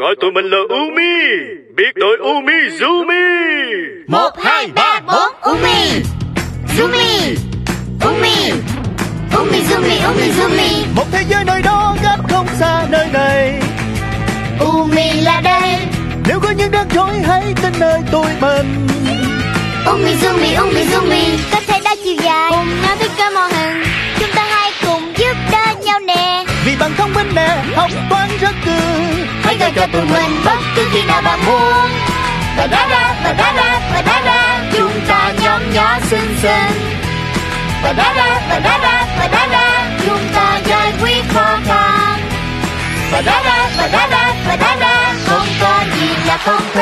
Gọi tụi mình là Umi. Biệt đội Umi Zumi. Một, hai, ba, bốn Umi. Zumi. Umi. Umi Zumi Umi Zumi. Một thế giới nơi đó cách không xa nơi này. Umi là đây. Nếu có những đêm tối hãy tin nơi tụi mình. Umi Zumi Umi Zumi. Có thể đã chiều dài. Cùng nhau thiết kế mô hình. Chúng ta hãy cùng giúp đỡ nhau nè. Vì bằng thông minh nè Học toán hãy chơi cho tụi mình bất cứ khi nào bạn muốn. Và da da và da da và da da chúng ta nhóm nhỏ xinh xinh. Và da da và da da và da da chúng ta giải quyết khó khăn. Và da da và da da và da da không có gì là không thể.